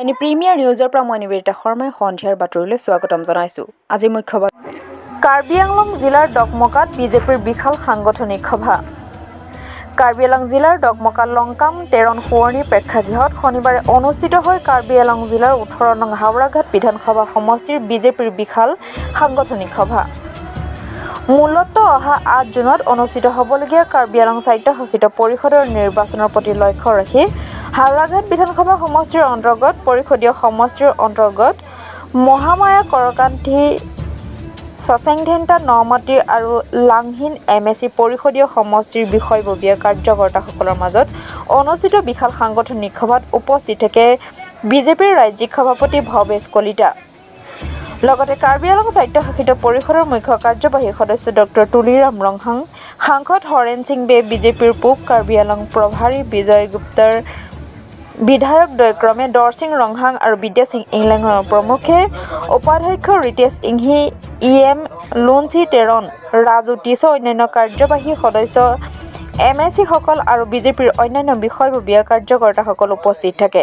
Any premier নিউজৰ পৰা মই নিবেদিতা শৰ্মাই সন্ধিয়াৰ বাতৰিলৈ স্বাগতম জনাইছোঁ। আজিৰ মুখ্য কাৰ্বি আংলং জিলাৰ ডকমকাত বিজেপিৰ বিশাল সাংগঠনিক সভা। কাৰ্বি আংলং জিলাৰ ডকমকা লংকাম তেৰণ সোৱৰণী প্ৰেক্ষাগৃহত শনিবাৰে অনুষ্ঠিত হৈ কাৰ্বি আংলং জিলাৰ ওঠৰ নং হাওৰাঘাট বিধানসভা সমষ্টিৰ বিজেপিৰ বিশাল সাংগঠনিক সভা। মূলতঃ অহা আঠ জুনত অনুষ্ঠিত হ'বলগীয়া কাৰ্বি আংলং স্বায়ত্তশাসিত পৰিষদৰ নিৰ্বাচনৰ প্ৰতি লক্ষ্য ৰাখি হাওৰাঘাট বিধানসভা সমষ্টিৰ অন্তৰ্গত পৰিষদীয় সমষ্টিৰ অন্তৰ্গত মহামায়া কৰকান্থী ছচেংধেন্তা নমাটি আৰু লাংহিন এম এ চি পৰিষদীয় সমষ্টিৰ বিষয়ববীয়া কাৰ্যকৰ্তাসকলৰ মাজত অনুষ্ঠিত বিশাল সাংগঠনিক সভাত উপস্থিত থাকে বিজেপিৰ ৰাজ্যিক সভাপতি ভৱেশ কলিতা। লগতে কাৰ্বি আংলং স্বায়ত্তশাসিত পৰিষদৰ মুখ্য কাৰ্যবাহী সদস্য ডক্টৰ তুলিৰাম ৰংহাং সাংসদ হৰেণ সিং বে বিজেপিৰ পূব কাৰ্বি আংলং প্ৰভাৰী বিজয় গুপ্তাৰ বিধায়ক দ্বয়ক্ৰমে দৰসিং ৰংহাং আৰু বিদ্যা সিং ইংলেঙৰ প্ৰমুখে উপাধ্যক্ষ ৰিতেশ ইংহি ই এম লুনচি তেৰণ ৰাজু টিছ অন্যান্য কাৰ্যবাহী সদস্য এম এ চিসকল আৰু বিজেপিৰ অন্যান্য বিষয়ববীয়া কাৰ্যকৰ্তাসকল উপস্থিত থাকে।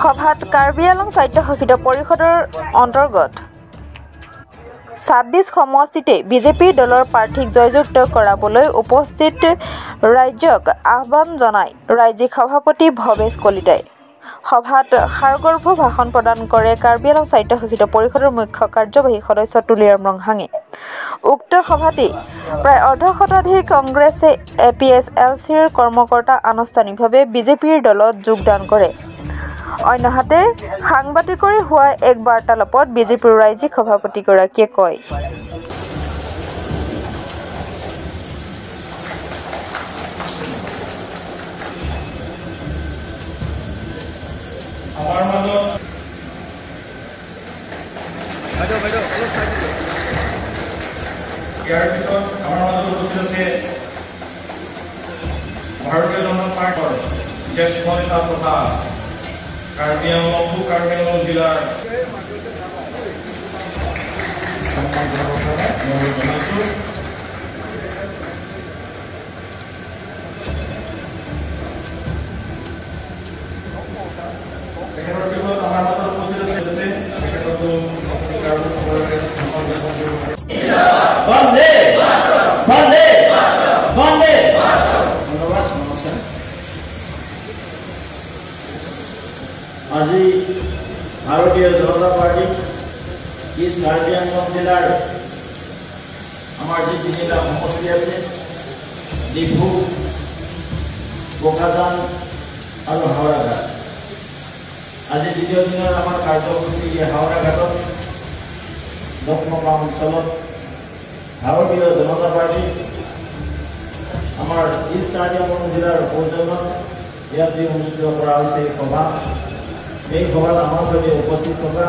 সভাত কাৰ্বি আংলং স্বায়ত্তশাসিত পৰিষদৰ অন্তৰ্গত ছাব্বিছ সমষ্টিতে বিজেপি দলৰ প্ৰাৰ্থীক জয়যুক্ত কৰাবলৈ উপস্থিত ৰাইজক আহ্বান জনায় ৰাজ্যিক সভাপতি ভৱেশ কলিতাই। সভাত সাৰগৰ্ভ ভাষণ প্ৰদান কৰে কাৰ্বি আংলং স্বায়ত্তশাসিত পৰিষদৰ মুখ্য কাৰ্যবাহী সদস্য তুলিৰাম ৰংহাঙে। উক্ত সভাতেই প্ৰায় অৰ্ধশতাধিক কংগ্ৰেছে এ পি এছ এল চিৰ কৰ্মকৰ্তা আনুষ্ঠানিকভাৱে বিজেপিৰ দলত যোগদান কৰে। অন্যহাতে সাংবাদিকৰে হোৱা এক বাৰ্তালাপত বিজেপিৰ ৰাজ্যিক সভাপতিগৰাকীয়ে কয়। ইয়াৰ পিছত আমাৰ মাজত উপস্থিত আছে ভাৰতীয় জনতা পাৰ্টীৰ জ্যেষ্ঠ নেতা তথা কাৰ্বি আংলং পূব কাৰ্বি আংলং জিলাৰ সন্মান জনাবৰ কাৰণে অনুৰোধ জনাইছোঁ তেখেতৰ পিছত আমাৰ মাজত উপস্থিত আছে তেখেতকো আপুনি কাৰোবাৰ সন্মান জ্ঞাপন কৰিব পাৰে বন্দে বন্দে বন্দে ধন্যবাদ নমস্কাৰ আজি ভাৰতীয় জনতা পাৰ্টি ইষ্ট কাৰ্বি আংলং জিলাৰ আমাৰ যি তিনিটা সমষ্টি আছে ডিফু বোকাজান আৰু হাওৰাঘাট আজি দ্বিতীয় দিনৰ আমাৰ কাৰ্যসূচী হাওৰাঘাটত দক্ষমকা অঞ্চলত ভাৰতীয় জনতা পাৰ্টি আমাৰ ইষ্ট আংলং জিলাৰ সৌজন্যত ইয়াত যি অনুষ্ঠিত কৰা হৈছে এই সভা এই সভাত আমাৰ সৈতে উপস্থিত থকা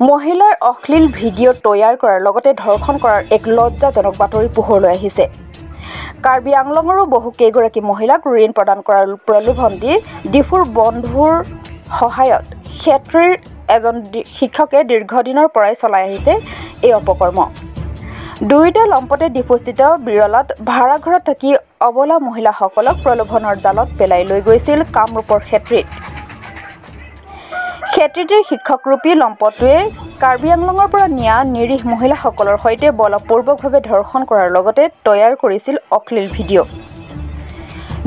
মহিলাৰ অশ্লীল ভিডিঅ' তৈয়াৰ কৰাৰ লগতে ধৰ্ষণ কৰাৰ এক লজ্জাজনক বাতৰি পোহৰলৈ আহিছে। কাৰ্বি আংলঙৰো বহু কেইগৰাকী মহিলাক ঋণ প্ৰদান কৰাৰ প্ৰলোভন দি ডিফুৰ বন্ধুৰ সহায়ত ক্ষেত্ৰীৰ এজন শিক্ষকে দীৰ্ঘদিনৰ পৰাই চলাই আহিছে এই অপকৰ্ম। দুয়োটা লম্পতে ডিফুস্থিত বিৰলাত ভাড়াঘৰত থাকি অবলা মহিলাসকলক প্ৰলোভনৰ জালত পেলাই লৈ গৈছিল কামৰূপৰ ক্ষেত্ৰীত। ক্ষেত্ৰীটিৰ শিক্ষকৰূপী লম্পটোৱে কাৰ্বি আংলঙৰ পৰা নিয়া নিৰীহ মহিলাসকলৰ সৈতে বলপূৰ্বকভাৱে ধৰ্ষণ কৰাৰ লগতে তৈয়াৰ কৰিছিল অশ্লীল ভিডিঅ'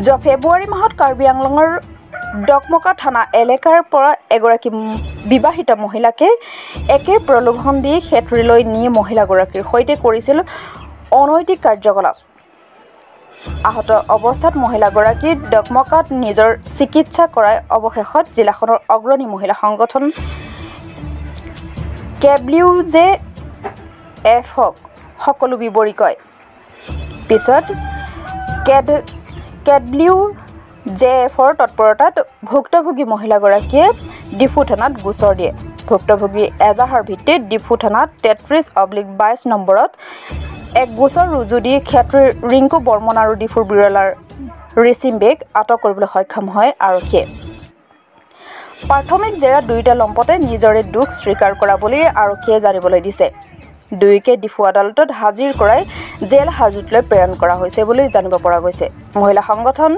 যোৱা ফেব্ৰুৱাৰী মাহত কাৰ্বি আংলঙৰ ডকমকা থানা এলেকাৰ পৰা এগৰাকী বিবাহিত মহিলাকে একে প্ৰলোভন দি খেতৰিলৈ নি মহিলাগৰাকীৰ সৈতে কৰিছিল অনৈতিক কাৰ্যকলাপ। আহত অৱস্থাত মহিলাগৰাকী ডকমকাত নিজৰ চিকিৎসা কৰাই অৱশেষত জিলাখনৰ অগ্ৰণী মহিলা সংগঠন কেব্লিউ জে এফক সকলো বিৱৰি কয়। পিছত কেড কেডব্লিউ জে এফৰ তৎপৰতাত ভুক্তভোগী মহিলাগৰাকীয়ে ডিফু থানাত গোচৰ দিয়ে। ভুক্তভোগী এজাহাৰ ভিত্তিত ডিফু থানাত তেত্ৰিছ অব্লিক বাইছ নম্বৰত এক গোচৰ ৰুজু দি ক্ষেত্ৰীৰ ৰিংকু বৰ্মন আৰু ডিফুৰ বিৰলাৰ ৰিচিম বেগ আটক কৰিবলৈ সক্ষম হয় আৰক্ষীয়ে প্ৰাথমিক জেৰাত দুয়োটা লম্পতে নিজৰে দুখ স্বীকাৰ কৰা বুলি আৰক্ষীয়ে জানিবলৈ দিছে। দুয়োকে ডিফু আদালতত হাজিৰ কৰাই জেল হাজোতলৈ প্ৰেৰণ কৰা হৈছে বুলি জানিব পৰা গৈছে। মহিলা সংগঠন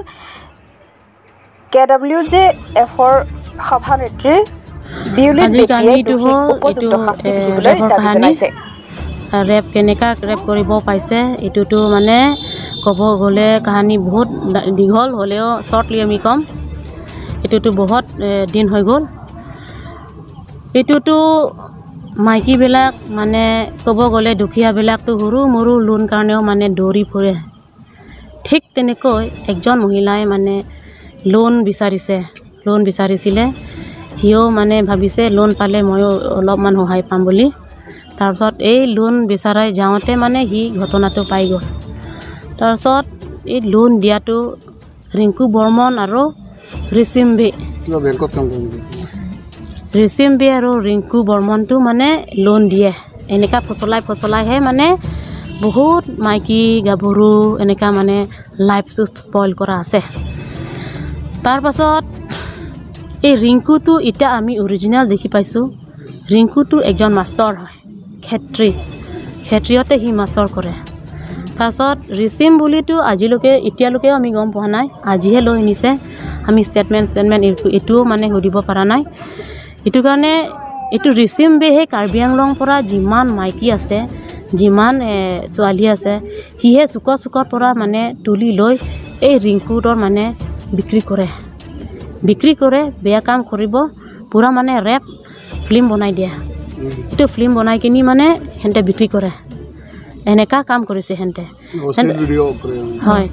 কে ডাব্লিউ জে এফৰ সভানেত্ৰী বিউলি বেটীয়ে দোষীক উপযুক্ত শাস্তি বিহিবলৈ দাবী। জনাইছে। ৰেপ কেনেকুৱা ৰেপ কৰিব পাইছে এইটোতো মানে ক'ব গ'লে কাহানী বহুত দীঘল হ'লেও শ্বৰ্টলি আমি ক'ম। এইটোতো বহুত দিন হৈ গ'ল। এইটোতো মাইকীবিলাক মানে ক'ব গ'লে দুখীয়াবিলাকতো সৰু মৰু লোন কাৰণেও মানে দৌৰি ফুৰে। ঠিক তেনেকৈ একজন মহিলাই মানে লোন বিচাৰিছে লোন বিচাৰিছিলে। সিও মানে ভাবিছে লোন পালে ময়ো অলপমান সহায় পাম বুলি। তাৰপিছত এই লোন বিচাৰাই যাওঁতে মানে সি ঘটনাটো পাই গ'ল তাৰপিছত এই লোন দিয়াটো ৰিংকু বৰ্মন আৰু ৰিচিম বে। ৰিচিম বে আৰু ৰিংকু বৰ্মনটো মানে লোন দিয়ে। এনেকুৱা ফচলাই ফচলাইহে মানে বহুত মাইকী গাভৰু এনেকুৱা মানে লাইফটো স্পইল কৰা আছে। তাৰপাছত এই ৰিংকুটো এতিয়া আমি অৰিজিনেল দেখি পাইছোঁ। ৰিংকুটো এজন মাষ্টৰ হয়। ক্ষেত্ৰী। ক্ষেত্ৰীয়তে সি মাষ্টৰ কৰে। তাৰপাছত ৰিচিম বুলিতো আজিলৈকে এতিয়ালৈকেও আমি গম পোৱা নাই। আজিহে লৈ আনিছে আমি ষ্টেটমেণ্ট ষ্টেটমেণ্ট এইটোও মানে সুধিব পৰা নাই। এইটো কাৰণে এইটো ৰিচিম বে সেই কাৰ্বি আংলং পৰা যিমান মাইকী আছে যিমান ছোৱালী আছে সিহে চুকৰ চুকৰ পৰা মানে তুলি লৈ এই ৰিংকুটোৰ মানে বিক্ৰী কৰে। বিক্ৰী কৰে বেয়া কাম কৰিব পূৰা মানে ৰেপ ফিল্ম বনাই দিয়ে। এইটো ফিল্ম বনাই কিনি মানে সিহঁতে বিক্ৰী কৰে। এনেকুৱা কাম কৰিছে সিহঁতে হয়।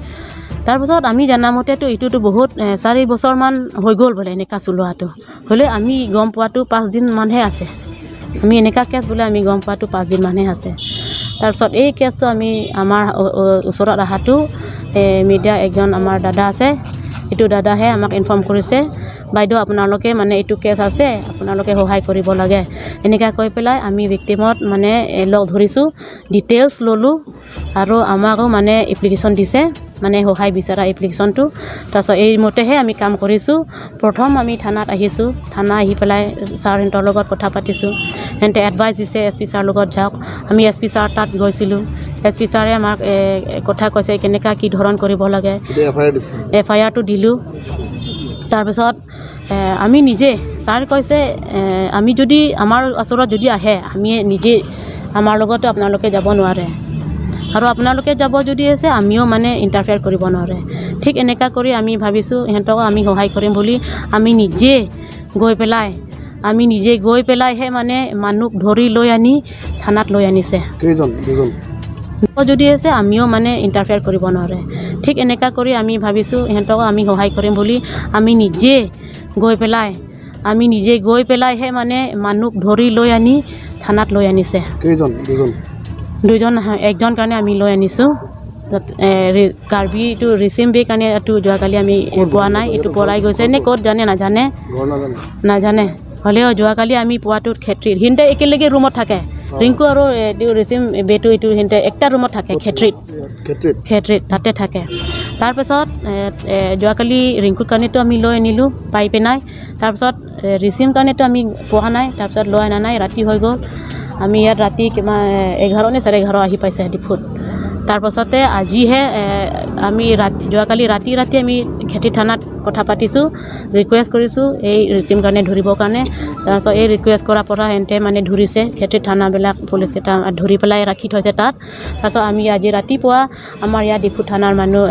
তাৰপিছত আমি জনামতেতো এইটোতো বহুত চাৰি বছৰমান হৈ গ'ল বোলে এনেকুৱা চলোৱাটো। হ'লে আমি গম পোৱাটো পাঁচদিনমানহে আছে। আমি এনেকুৱা কেছ বোলে আমি গম পোৱাটো পাঁচদিনমানহে আছে। তাৰপিছত এই কেছটো আমি আমাৰ ওচৰত অহাটো মিডিয়া একজন আমাৰ দাদা আছে। এইটো দাদাহে আমাক ইনফৰ্ম কৰিছে। বাইদেউ আপোনালোকে মানে এইটো কেছ আছে আপোনালোকে সহায় কৰিব লাগে। এনেকৈ কৈ পেলাই আমি ভিক্টিমত মানে লগ ধৰিছোঁ ডিটেইলছ ল'লোঁ আৰু আমাকো মানে এপ্লিকেশ্যন দিছে মানে সহায় বিচৰা এপ্লিকেশ্যনটো তাৰপিছত এইমতেহে আমি কাম কৰিছোঁ। প্ৰথম আমি থানাত আহিছোঁ থানা আহি পেলাই ছাৰহঁতৰ লগত কথা পাতিছোঁ। সিহঁতে এডভাইচ দিছে এছ পি ছাৰ লগত যাওক। আমি এছ পি ছাৰ তাত গৈছিলোঁ। এছ পি ছাৰে আমাক কথা কৈছে কেনেকুৱা কি ধৰণ কৰিব লাগে। এফ আই আৰটো দিলোঁ। তাৰপিছত আমি নিজে ছাৰ কৈছে আমি যদি আমাৰ ওচৰত যদি আহে আমি নিজে আমাৰ লগতো আপোনালোকে যাব নোৱাৰে। আৰু আপোনালোকে যাব যদি আছে আমিও মানে ইণ্টাৰফেয়াৰ কৰিব নোৱাৰে। ঠিক এনেকুৱা কৰি আমি ভাবিছোঁ ইহঁতকো আমি সহায় কৰিম বুলি। আমি নিজে গৈ পেলাই আমি নিজে গৈ পেলাইহে মানে মানুহ ধৰি লৈ আনি থানাত লৈ আনিছে। যদি আছে আমিও মানে ইণ্টাৰফেয়াৰ কৰিব নোৱাৰে। ঠিক এনেকুৱা কৰি আমি ভাবিছোঁ ইহঁতকো আমি সহায় কৰিম বুলি। আমি নিজে গৈ পেলাই আমি নিজে গৈ পেলাইহে মানে মানুহ ধৰি লৈ আনি থানাত লৈ আনিছে। দুজন? একজন কাৰণে আমি লৈ আনিছোঁ। তাত, এ, ৰি- কাৰ্বি এইটো ৰিচিম বে কাৰণে এইটো যোৱাকালি আমি পোৱা নাই এইটো পলাই গৈছে। নে ক'ত জানে নাজানে? নাজানে? হ'লেও যোৱাকালি আমি পোৱাটোত খেত্ৰীত সিহঁতে একেলগে ৰুমত থাকে। ৰিংকু আৰু এইটো ৰিচিম বেটো এইটো সিহঁতে একটা ৰুমত থাকে খেত্ৰীত। খেত্ৰীত তাতে থাকে। তাৰপিছত যোৱাকালি ৰিংকুৰ কাৰণেতো আমি লৈ আনিলোঁ পাই পেনাই। তাৰপিছত ৰিচিম কাৰণেতো আমি পোৱা নাই তাৰপিছত লৈ অনা নাই ৰাতি হৈ গ'ল। আমি ইয়াত ৰাতি কিমান এঘাৰ নে চাৰে এঘাৰ আহি পাইছে ডিফুত তাৰপাছতে আজিহে আমি ৰাতি যোৱাকালি ৰাতি ৰাতি আমি খেতি থানাত কথা পাতিছোঁ ৰিকুৱেষ্ট কৰিছোঁ এই ৰিচিম কাৰণে ধৰিবৰ কাৰণে। তাৰপাছত এই ৰিকুৱেষ্ট কৰাৰ পৰা সিহঁতে মানে ধৰিছে খেতি থানাবিলাক পুলিচকেইটা ধৰি পেলাই ৰাখি থৈছে তাত। তাৰপাছত আমি আজি ৰাতিপুৱা আমাৰ ইয়াত ডিফু থানাৰ মানুহ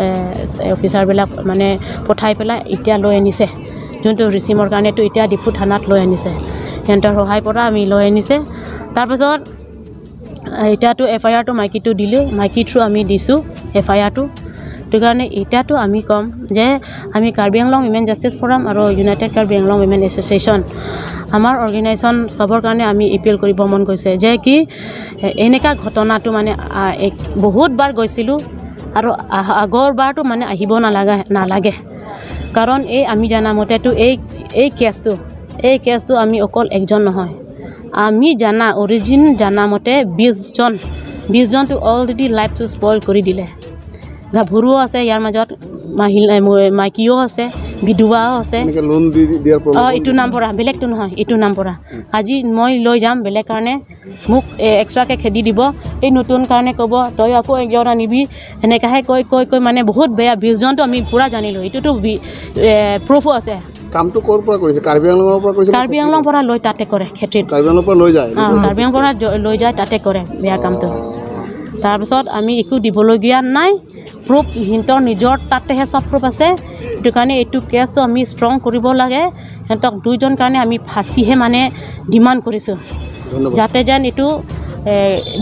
অফিচাৰবিলাক মানে পঠাই পেলাই এতিয়া লৈ আনিছে। যোনটো ৰিচিমৰ কাৰণেতো এতিয়া ডিফু থানাত লৈ আনিছে। সিহঁতৰ সহায় পৰা আমি লৈ আনিছে। তাৰপাছত এতিয়াতো এফ আই আৰটো মাইকীটো দিলোঁ মাইকী থ্ৰু আমি দিছোঁ এফ আই আৰটো সেইটো কাৰণে এতিয়াতো আমি ক'ম যে আমি Karbi Anglong women justice forum আৰু united Karbi Anglong women association আমাৰ অৰ্গেনাইজেশ্যন চবৰ কাৰণে আমি এপিল কৰিব মন গৈছে। যে কি এনেকুৱা ঘটনাটো মানে বহুতবাৰ গৈছিলোঁ আৰু আগৰবাৰটো মানে আহিব নালাগে নালাগে। কাৰণ এই আমি জানামতেতো এই এই কেছটো এই কেছটো আমি অকল একজন নহয়। আমি জানা অৰিজিন জানামতে বিছজন বিছজনটো অলৰেডি লাইফটো স্পইল কৰি দিলে। গাভৰুও আছে ইয়াৰ মাজত মহিলা মাইকীও আছে বিধৱাও আছে। অঁ এইটো নাম পৰা বেলেগটো নহয় এইটো নাম পৰা আজি মই লৈ যাম বেলেগ কাৰণে মোক এক্সট্ৰাকৈ খেদি দিব। এই নতুন কাৰণে ক'ব তই আকৌ একজন আনিবি সেনেকাহে কৈ কৈ কৈ মানে বহুত বেয়া বিছজনটো আমি পূৰা জানিলোঁ। এইটোতো প্ৰুফো আছে। কামটো ক'ৰ পৰা কৰিছে? কাৰ্বি আংলঙৰ পৰা কৰিছে কাৰ্বি আংলং পৰা লৈ তাতে কৰে খেতিত। কাৰ্বি আংলঙৰ পৰা লৈ যায়? কাৰ্বি আংলং পৰা লৈ যায় তাতে কৰে বেয়া কামটো। তাৰপিছত আমি একো দিবলগীয়া নাই। প্ৰুফ সিহঁতৰ নিজৰ তাতেহে চব প্ৰুফ আছে। সেইটো কাৰণে এইটো কেছটো আমি ষ্ট্ৰং কৰিব লাগে। সিহঁতক দুইজন কাৰণে আমি ফাঁচিহে মানে ডিমাণ্ড কৰিছোঁ। যাতে যেন এইটো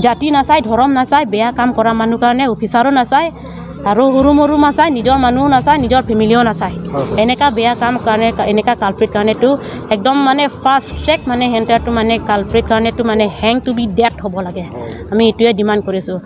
জাতি নাচায় ধৰম নাচায় বেয়া কাম কৰা মানুহ কাৰণে অফিচাৰো নাচায়। আৰু সৰু মৰু নাচায় নিজৰ মানুহো নাচায় নিজৰ ফেমিলিও নাচায় এনেকুৱা বেয়া কাম কাৰণে এনেকুৱা কালপ্ৰিট কাৰণেতো একদম মানে ফাৰ্ষ্ট ট্ৰেক মানে সিহঁতৰটো মানে কালপ্ৰিট কাৰণেতো মানে হেং টু বি ডেথ হ'ব লাগে। আমি এইটোৱে ডিমাণ্ড কৰিছোঁ।